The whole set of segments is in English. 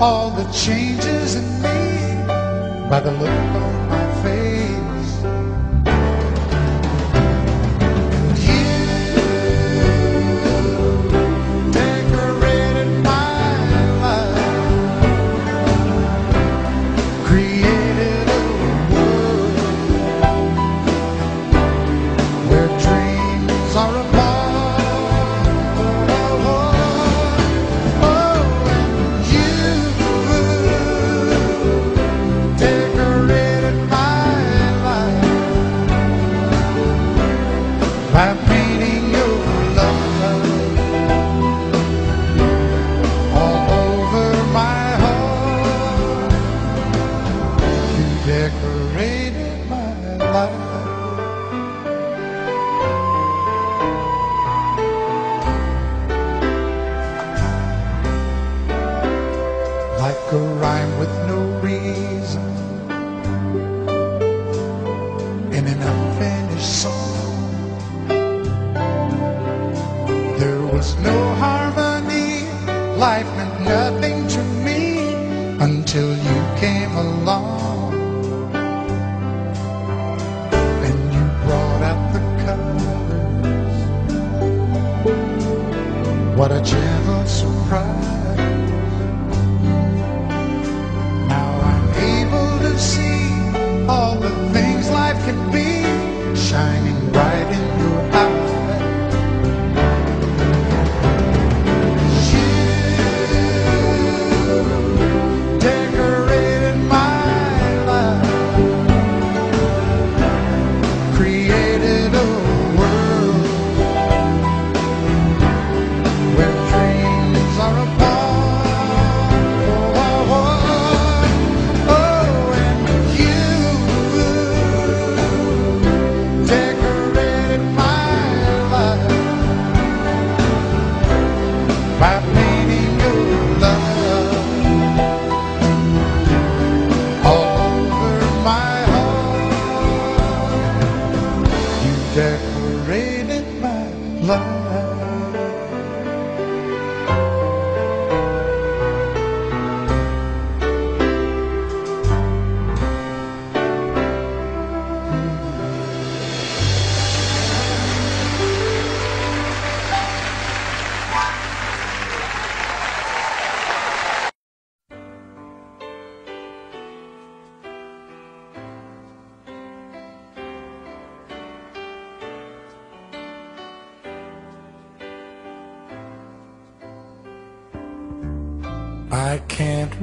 all the changes in me by the look on life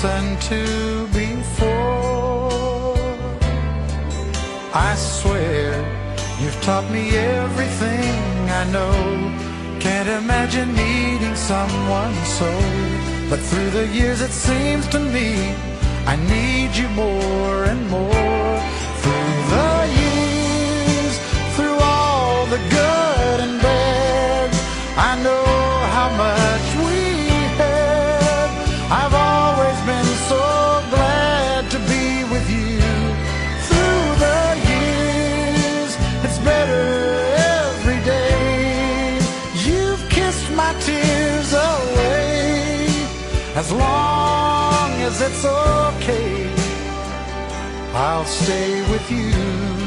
listened to before. I swear you've taught me everything I know. Can't imagine needing someone so. But through the years, it seems to me I need you more and more. As long as it's okay, I'll stay with you.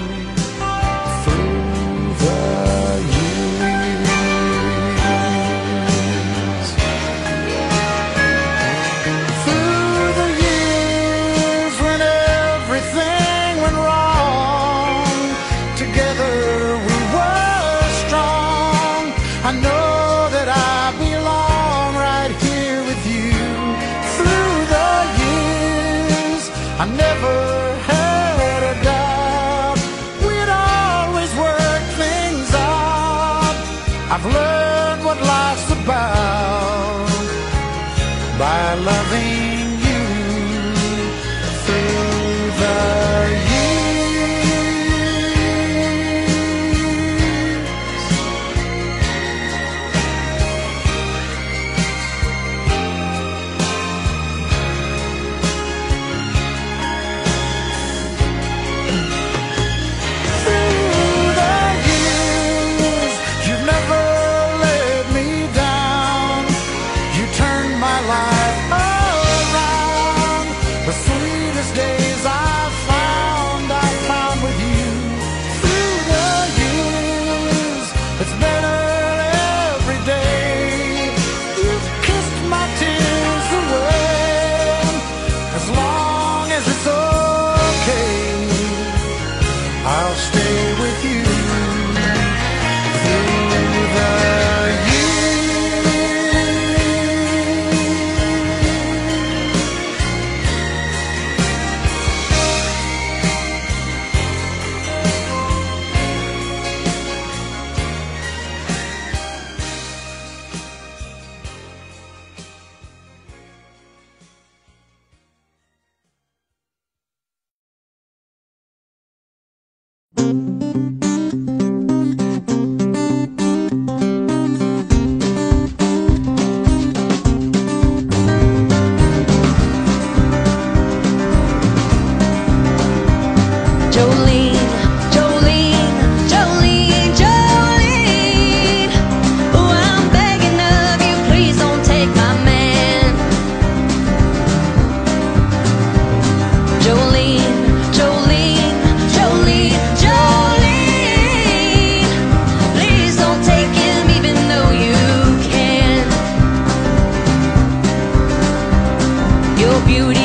beauty.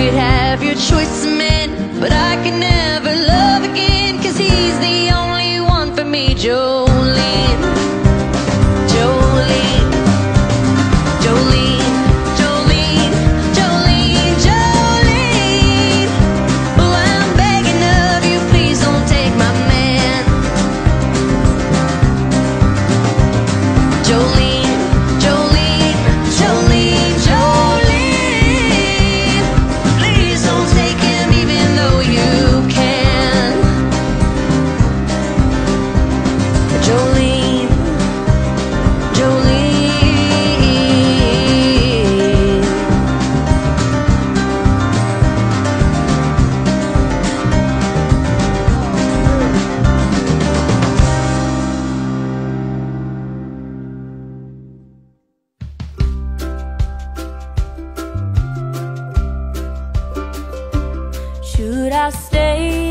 could have your choice of men, but I can never. I stay.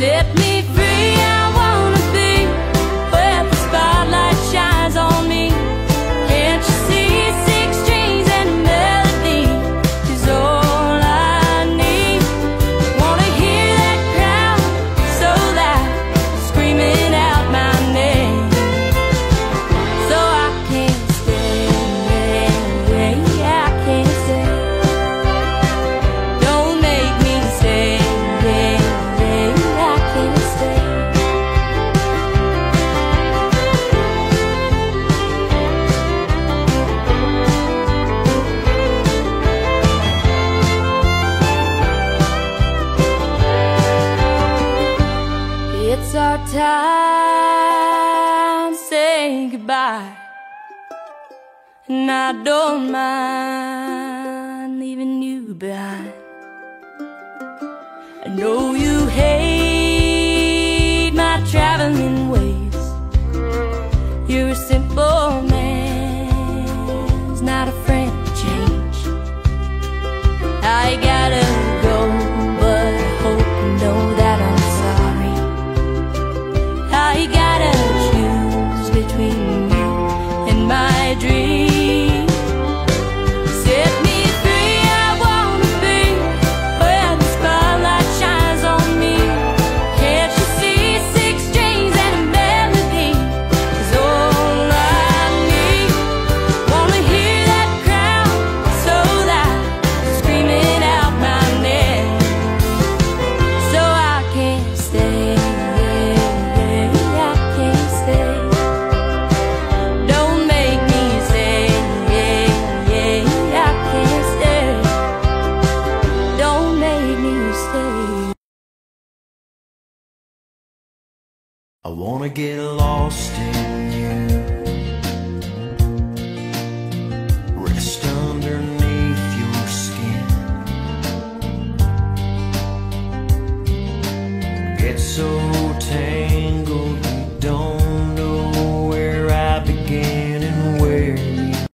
set me. I don't mind leaving you behind. I know you. I wanna get lost in